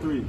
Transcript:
three.